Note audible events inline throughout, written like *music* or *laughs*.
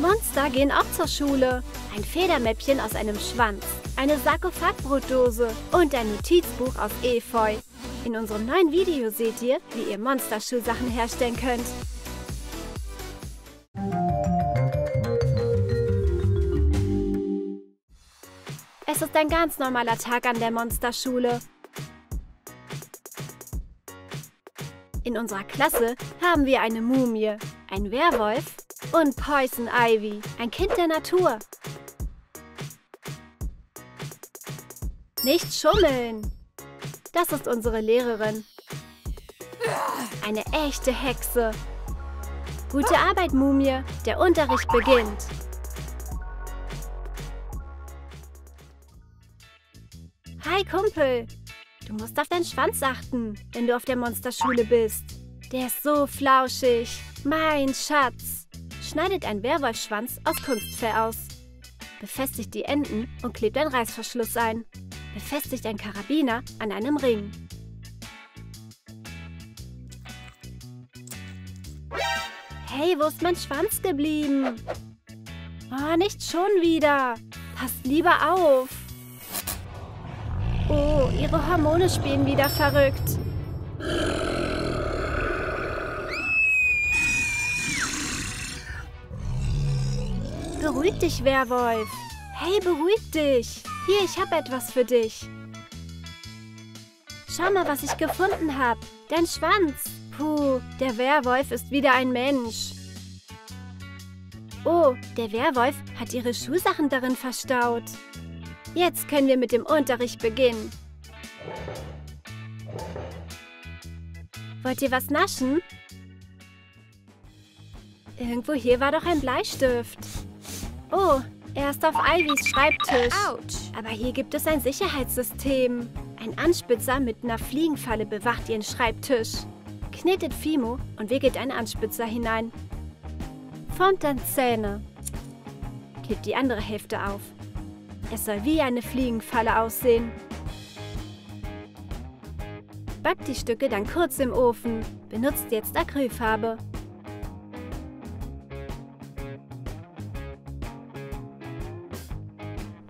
Monster gehen auch zur Schule. Ein Federmäppchen aus einem Schwanz, eine Sarkophagbrotdose und ein Notizbuch aus Efeu. In unserem neuen Video seht ihr, wie ihr Monsterschulsachen herstellen könnt. Es ist ein ganz normaler Tag an der Monsterschule. In unserer Klasse haben wir eine Mumie, ein Werwolf und Poison Ivy, ein Kind der Natur. Nicht schummeln! Das ist unsere Lehrerin. Eine echte Hexe. Gute Arbeit, Mumie. Der Unterricht beginnt. Hi, Kumpel. Du musst auf deinen Schwanz achten, wenn du auf der Monsterschule bist. Der ist so flauschig. Mein Schatz. Schneidet einen Werwolfschwanz aus Kunstfell aus. Befestigt die Enden und klebt einen Reißverschluss ein. Befestigt ein Karabiner an einem Ring. Hey, wo ist mein Schwanz geblieben? Oh, nicht schon wieder. Passt lieber auf. Oh, ihre Hormone spielen wieder verrückt. Beruhig dich, Werwolf. Hey, beruhig dich. Hier, ich habe etwas für dich. Schau mal, was ich gefunden habe. Dein Schwanz. Puh, der Werwolf ist wieder ein Mensch. Oh, der Werwolf hat ihre Schuhsachen darin verstaut. Jetzt können wir mit dem Unterricht beginnen. Wollt ihr was naschen? Irgendwo hier war doch ein Bleistift. Oh, er ist auf Ivys Schreibtisch. Autsch. Aber hier gibt es ein Sicherheitssystem. Ein Anspitzer mit einer Fliegenfalle bewacht ihren Schreibtisch. Knetet Fimo und wickelt einen Anspitzer hinein. Formt dann Zähne. Klebt die andere Hälfte auf. Es soll wie eine Fliegenfalle aussehen. Backt die Stücke dann kurz im Ofen. Benutzt jetzt Acrylfarbe.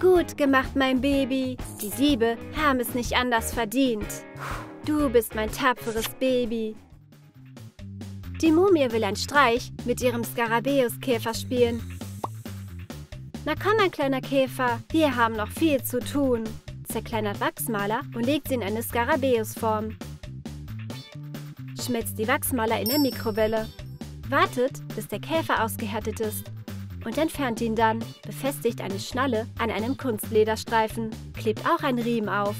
Gut gemacht, mein Baby. Die Diebe haben es nicht anders verdient. Du bist mein tapferes Baby. Die Mumie will einen Streich mit ihrem Skarabäuskäfer spielen. Na komm, mein kleiner Käfer, wir haben noch viel zu tun. Zerkleinert Wachsmaler und legt sie in eine Skarabäusform. Schmelzt die Wachsmaler in der Mikrowelle. Wartet, bis der Käfer ausgehärtet ist und entfernt ihn dann. Befestigt eine Schnalle an einem Kunstlederstreifen. Klebt auch ein Riemen auf.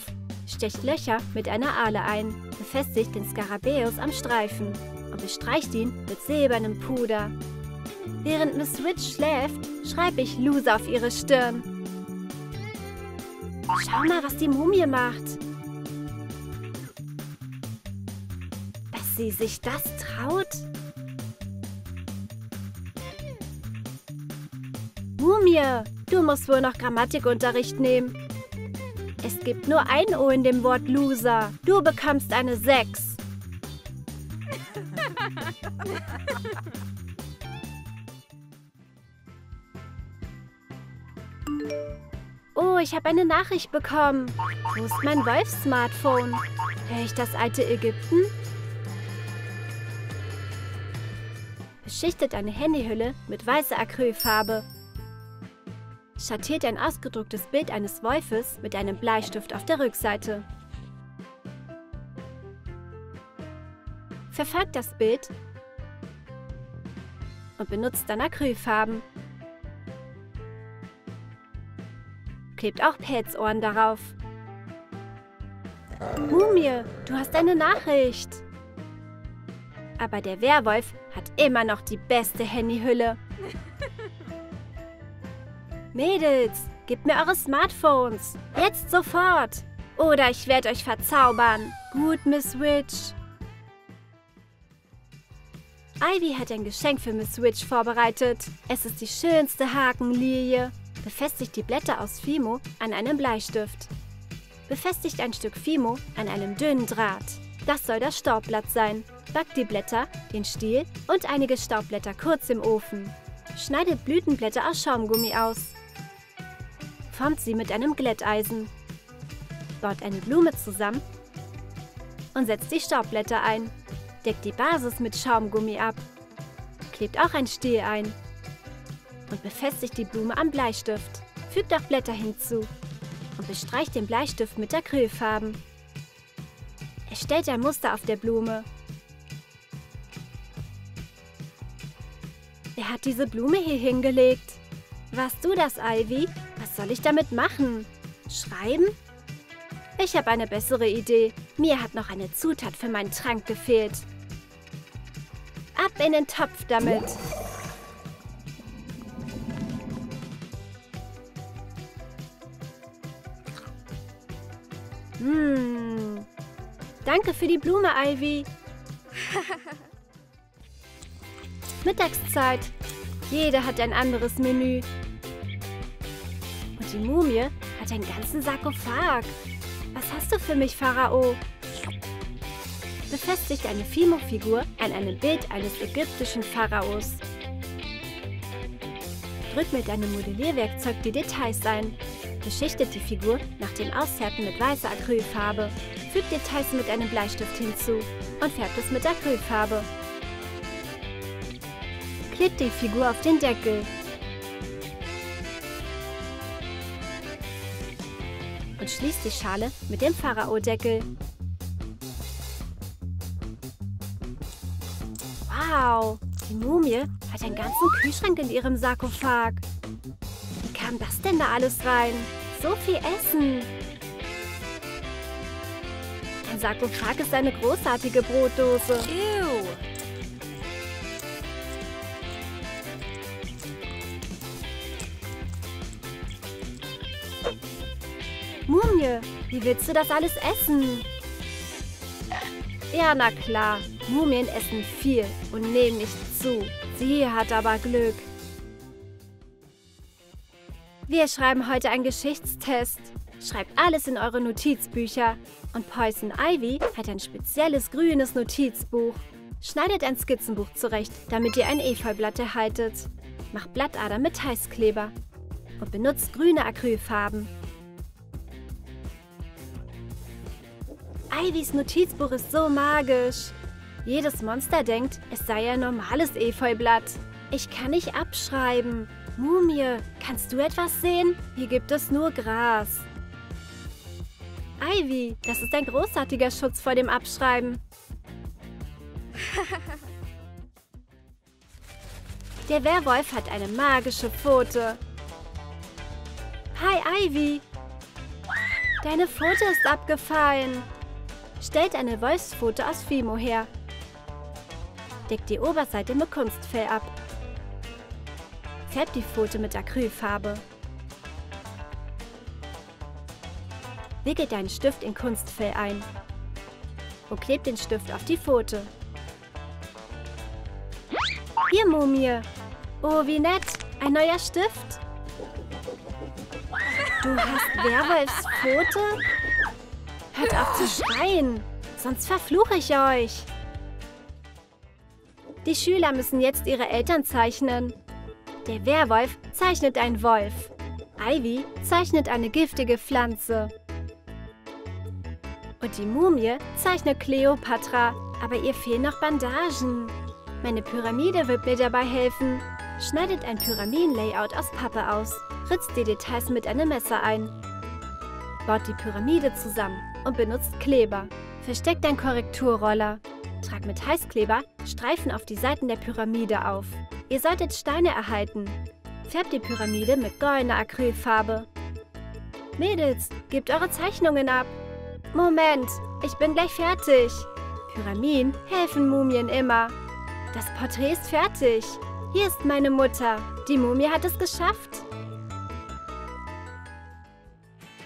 Stecht Löcher mit einer Ahle ein. Befestigt den Skarabäus am Streifen und bestreicht ihn mit silbernem Puder. Während Miss Witch schläft, schreibe ich Loser auf ihre Stirn. Schau mal, was die Mumie macht. Dass sie sich das traut? Mumie, du musst wohl noch Grammatikunterricht nehmen. Es gibt nur ein O in dem Wort Loser. Du bekommst eine 6. *laughs* Oh, ich habe eine Nachricht bekommen. Wo ist mein Wolf-Smartphone? Höre ich das alte Ägypten? Beschichtet eine Handyhülle mit weißer Acrylfarbe. Schattiert ein ausgedrucktes Bild eines Wolfes mit einem Bleistift auf der Rückseite. Verfolgt das Bild und benutzt dann Acrylfarben. Klebt auch Pelzohren darauf. Mumie, du hast eine Nachricht. Aber der Werwolf hat immer noch die beste Handyhülle. Mädels, gebt mir eure Smartphones. Jetzt sofort. Oder ich werde euch verzaubern. Gut, Miss Witch. Ivy hat ein Geschenk für Miss Witch vorbereitet. Es ist die schönste Hakenlilie. Befestigt die Blätter aus Fimo an einem Bleistift. Befestigt ein Stück Fimo an einem dünnen Draht. Das soll das Staubblatt sein. Backt die Blätter, den Stiel und einige Staubblätter kurz im Ofen. Schneidet Blütenblätter aus Schaumgummi aus. Formt sie mit einem Glätteisen. Baut eine Blume zusammen und setzt die Staubblätter ein. Deckt die Basis mit Schaumgummi ab. Klebt auch ein Stiel ein. Und befestigt die Blume am Bleistift. Fügt auch Blätter hinzu. Und bestreicht den Bleistift mit Acrylfarben. Erstellt ein Muster auf der Blume. Wer hat diese Blume hier hingelegt? Warst du das, Ivy? Was soll ich damit machen? Schreiben? Ich habe eine bessere Idee. Mir hat noch eine Zutat für meinen Trank gefehlt. Ab in den Topf damit. Hm. Danke für die Blume, Ivy. *laughs* Mittagszeit. Jeder hat ein anderes Menü. Die Mumie hat einen ganzen Sarkophag. Was hast du für mich, Pharao? Befestigt eine Fimo-Figur an einem Bild eines ägyptischen Pharaos. Drück mit deinem Modellierwerkzeug die Details ein. Beschichtet die Figur nach dem Aushärten mit weißer Acrylfarbe. Fügt Details mit einem Bleistift hinzu und färbt es mit Acrylfarbe. Klebt die Figur auf den Deckel. Und schließt die Schale mit dem Pharao-Deckel. Wow, die Mumie hat einen ganzen Kühlschrank in ihrem Sarkophag. Wie kam das denn da alles rein? So viel Essen. Ein Sarkophag ist eine großartige Brotdose. Ew. Mumie, wie willst du das alles essen? Ja, na klar. Mumien essen viel und nehmen nicht zu. Sie hat aber Glück. Wir schreiben heute einen Geschichtstest. Schreibt alles in eure Notizbücher. Und Poison Ivy hat ein spezielles grünes Notizbuch. Schneidet ein Skizzenbuch zurecht, damit ihr ein Efeublatt erhaltet. Macht Blattader mit Heißkleber. Und benutzt grüne Acrylfarben. Ivys Notizbuch ist so magisch. Jedes Monster denkt, es sei ein normales Efeublatt. Ich kann nicht abschreiben. Mumie, kannst du etwas sehen? Hier gibt es nur Gras. Ivy, das ist ein großartiger Schutz vor dem Abschreiben. *laughs* Der Werwolf hat eine magische Pfote. Hi, Ivy. Deine Pfote ist abgefallen. Stellt eine Wolfspfote aus Fimo her. Deckt die Oberseite mit Kunstfell ab. Färbt die Pfote mit Acrylfarbe. Wickelt deinen Stift in Kunstfell ein und klebt den Stift auf die Pfote. Hier, Mumie. Oh, wie nett. Ein neuer Stift. Du hast Werwolfs Pfote? Hört auf zu schreien, sonst verfluche ich euch. Die Schüler müssen jetzt ihre Eltern zeichnen. Der Werwolf zeichnet einen Wolf. Ivy zeichnet eine giftige Pflanze. Und die Mumie zeichnet Kleopatra, aber ihr fehlen noch Bandagen. Meine Pyramide wird mir dabei helfen. Schneidet ein Pyramidenlayout aus Pappe aus. Ritzt die Details mit einem Messer ein. Baut die Pyramide zusammen und benutzt Kleber. Versteckt ein Korrekturroller. Trag mit Heißkleber Streifen auf die Seiten der Pyramide auf. Ihr solltet Steine erhalten. Färbt die Pyramide mit goldener Acrylfarbe. Mädels, gebt eure Zeichnungen ab. Moment, ich bin gleich fertig. Pyramiden helfen Mumien immer. Das Porträt ist fertig. Hier ist meine Mutter. Die Mumie hat es geschafft.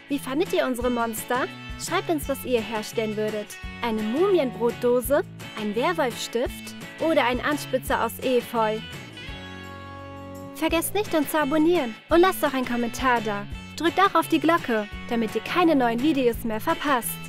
Wie fandet ihr unsere Monster? Schreibt uns, was ihr herstellen würdet. Eine Mumienbrotdose, ein Werwolfstift oder ein Anspitzer aus Efeu. Vergesst nicht, uns zu abonnieren und lasst auch einen Kommentar da. Drückt auch auf die Glocke, damit ihr keine neuen Videos mehr verpasst.